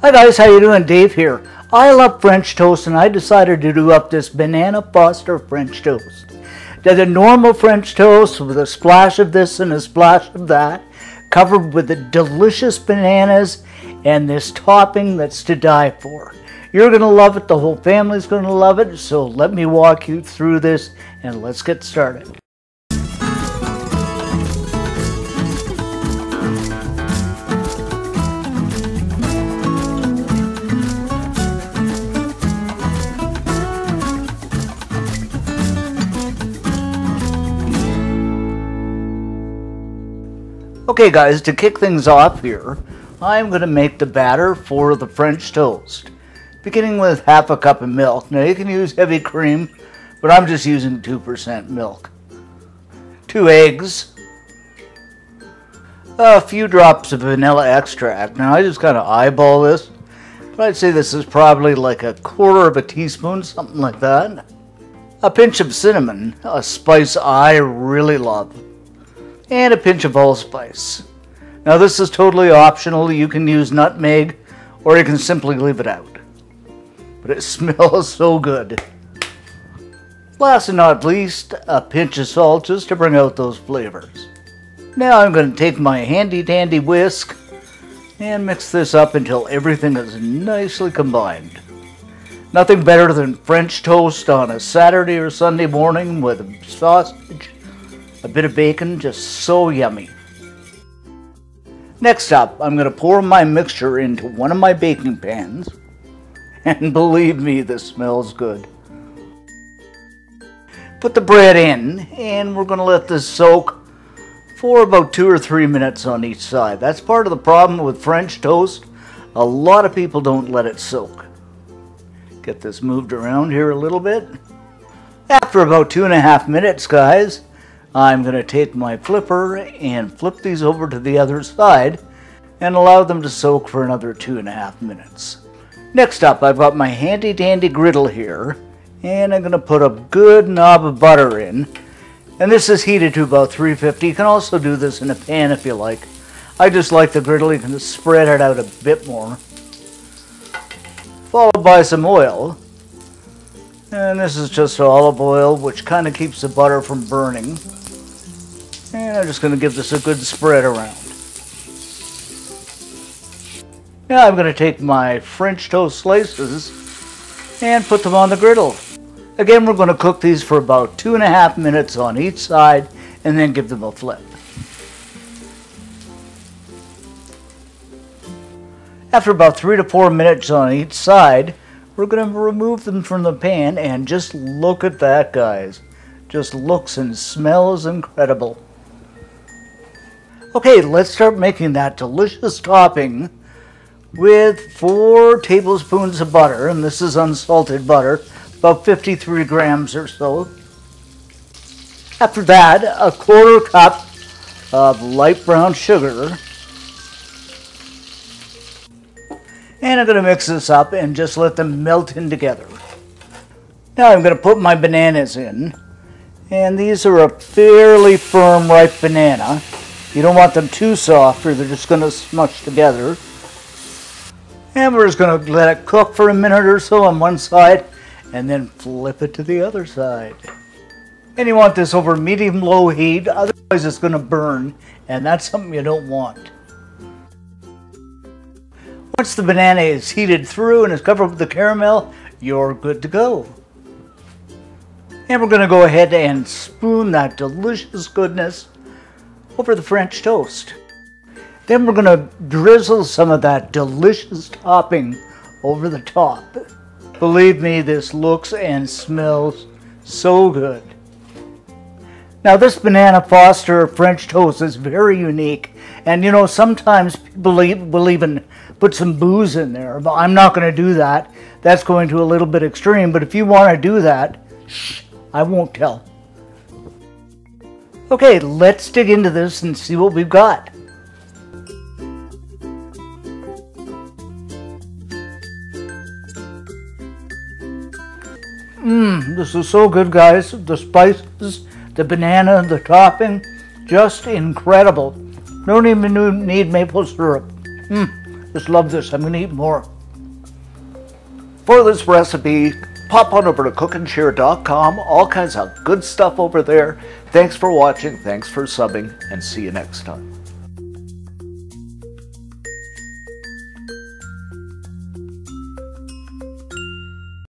Hi guys, how you doing? Dave here. I love French toast and I decided to do up this banana foster French toast. Did a normal French toast with a splash of this and a splash of that, covered with the delicious bananas and this topping that's to die for. You're going to love it, the whole family's going to love it, so let me walk you through this and let's get started. Okay guys, to kick things off here, I'm going to make the batter for the French toast. Beginning with half a cup of milk. Now you can use heavy cream, but I'm just using 2% milk. Two eggs. A few drops of vanilla extract. Now I just kind of eyeball this, but I'd say this is probably like a quarter of a teaspoon, something like that. A pinch of cinnamon, a spice I really love and a pinch of allspice. Now this is totally optional. You can use nutmeg or you can simply leave it out. But it smells so good. Last and not least, a pinch of salt just to bring out those flavors. Now I'm going to take my handy dandy whisk and mix this up until everything is nicely combined. Nothing better than French toast on a Saturday or Sunday morning with sausage a bit of bacon, just so yummy. Next up, I'm going to pour my mixture into one of my baking pans. And believe me, this smells good. Put the bread in, and we're going to let this soak for about two or three minutes on each side. That's part of the problem with French toast. A lot of people don't let it soak. Get this moved around here a little bit. After about two and a half minutes, guys, I'm going to take my flipper and flip these over to the other side and allow them to soak for another two and a half minutes. Next up, I've got my handy dandy griddle here and I'm going to put a good knob of butter in. And this is heated to about 350. You can also do this in a pan if you like. I just like the griddle, you can spread it out a bit more. Followed by some oil. And this is just olive oil, which kind of keeps the butter from burning. Eh, and I'm just going to give this a good spread around. Now I'm going to take my French toast slices and put them on the griddle. Again, we're going to cook these for about two and a half minutes on each side and then give them a flip. After about three to four minutes on each side, we're going to remove them from the pan and just look at that, guys. Just looks and smells incredible. Okay, let's start making that delicious topping with four tablespoons of butter, and this is unsalted butter, about 53 grams or so. After that, a quarter cup of light brown sugar. And I'm going to mix this up and just let them melt in together. Now I'm going to put my bananas in. And these are a fairly firm ripe banana. You don't want them too soft or they're just going to smush together. And we're just going to let it cook for a minute or so on one side and then flip it to the other side. And you want this over medium-low heat, otherwise it's going to burn, and that's something you don't want. Once the banana is heated through and is covered with the caramel, you're good to go. And we're going to go ahead and spoon that delicious goodness over the French toast. Then we're to drizzle some of that delicious topping over the top. Believe me, this looks and smells so good. Now this Banana Foster French toast is very unique. And you know, sometimes people will even put some booze in there. But I'm not to do that. That's going to a little bit extreme. But if you want to do that, shh, I won't tell. Okay, let's dig into this and see what we've got. Mmm, this is so good, guys. The spices, the banana, the topping, just incredible. Don't even need maple syrup. Mmm, Just love this. I'm going to eat more. For this recipe, pop on over to cooknshare.com. All kinds of good stuff over there. Thanks for watching. Thanks for subbing. And see you next time.